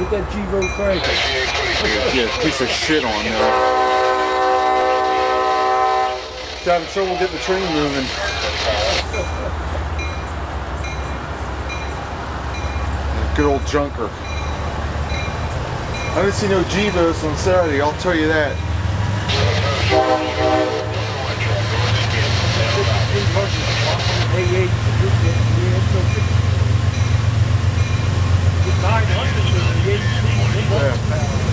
Put that Gevo crank. Yeah, piece of shit on there. Having trouble getting the train moving. Good old junker. I didn't see no Gevos on Saturday, I'll tell you that. Yeah.